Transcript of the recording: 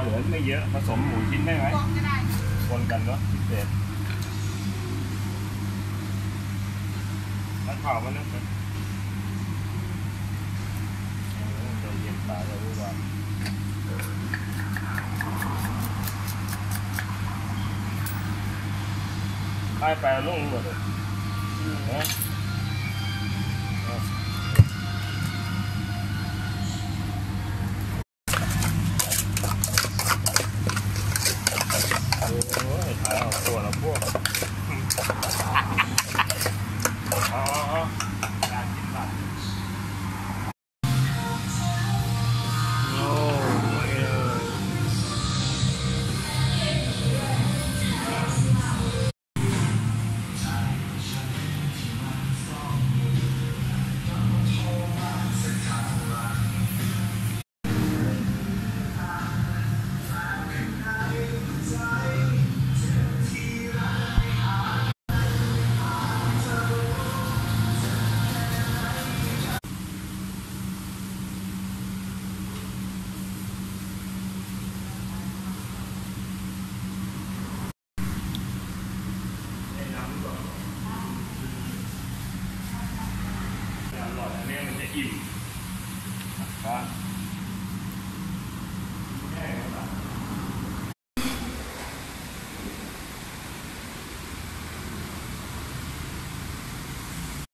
เหลือไม่เยอะผสมหมูชิ้นได้ไหมคนกันเนาะพิเศษนักข่าวมันนึกถึงเออใจเย็นตายแล้วรู้ว่าไปไปลงหมดเลยเนาะ โอ้ยถ่ายเอาตัวล อร่อ